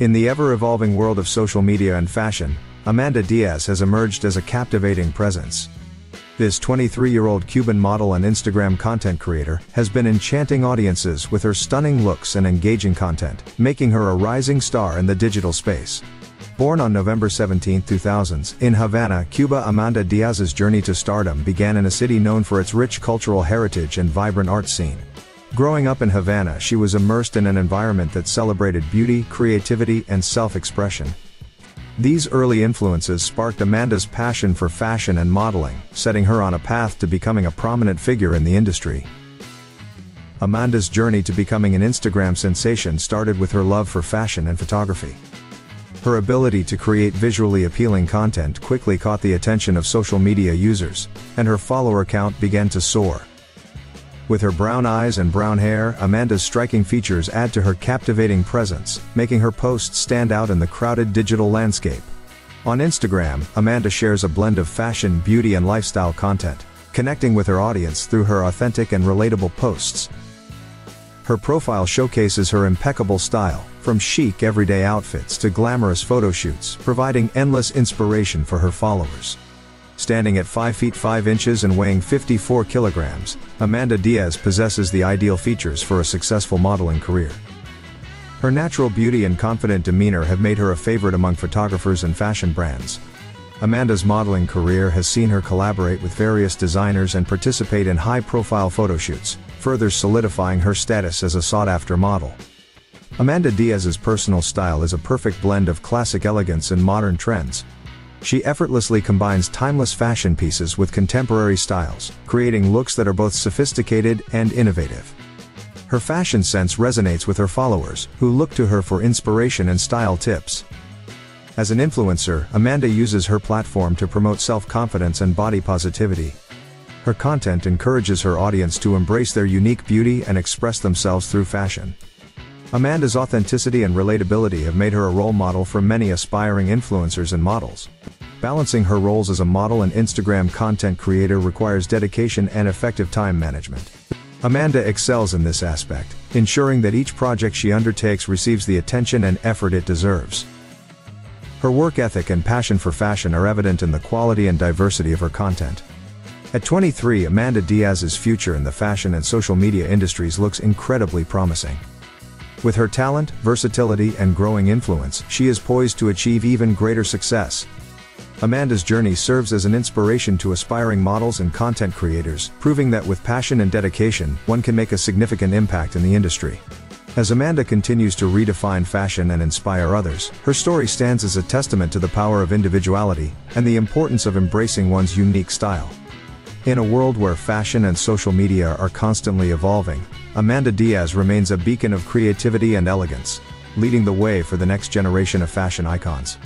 In the ever-evolving world of social media and fashion, Amanda Diaz has emerged as a captivating presence. This 23-year-old Cuban model and Instagram content creator has been enchanting audiences with her stunning looks and engaging content, making her a rising star in the digital space. Born on November 17, 2000, in Havana, Cuba, Amanda Diaz's journey to stardom began in a city known for its rich cultural heritage and vibrant art scene. Growing up in Havana, she was immersed in an environment that celebrated beauty, creativity, and self-expression. These early influences sparked Amanda's passion for fashion and modeling, setting her on a path to becoming a prominent figure in the industry. Amanda's journey to becoming an Instagram sensation started with her love for fashion and photography. Her ability to create visually appealing content quickly caught the attention of social media users, and her follower count began to soar. With her brown eyes and brown hair, Amanda's striking features add to her captivating presence, making her posts stand out in the crowded digital landscape. On Instagram, Amanda shares a blend of fashion, beauty and lifestyle content, connecting with her audience through her authentic and relatable posts. Her profile showcases her impeccable style, from chic everyday outfits to glamorous photo shoots, providing endless inspiration for her followers. Standing at 5 feet 5 inches and weighing 54 kilograms, Amanda Diaz possesses the ideal features for a successful modeling career. Her natural beauty and confident demeanor have made her a favorite among photographers and fashion brands. Amanda's modeling career has seen her collaborate with various designers and participate in high-profile photo shoots, further solidifying her status as a sought-after model. Amanda Diaz's personal style is a perfect blend of classic elegance and modern trends, she effortlessly combines timeless fashion pieces with contemporary styles, creating looks that are both sophisticated and innovative. Her fashion sense resonates with her followers, who look to her for inspiration and style tips. As an influencer, Amanda uses her platform to promote self-confidence and body positivity. Her content encourages her audience to embrace their unique beauty and express themselves through fashion. Amanda's authenticity and relatability have made her a role model for many aspiring influencers and models. Balancing her roles as a model and Instagram content creator requires dedication and effective time management. Amanda excels in this aspect, ensuring that each project she undertakes receives the attention and effort it deserves. Her work ethic and passion for fashion are evident in the quality and diversity of her content. At 23, Amanda Diaz's future in the fashion and social media industries looks incredibly promising. With her talent, versatility, and growing influence, she is poised to achieve even greater success, Amanda's journey serves as an inspiration to aspiring models and content creators, proving that with passion and dedication, one can make a significant impact in the industry. As Amanda continues to redefine fashion and inspire others, her story stands as a testament to the power of individuality and the importance of embracing one's unique style. In a world where fashion and social media are constantly evolving, Amanda Diaz remains a beacon of creativity and elegance, leading the way for the next generation of fashion icons.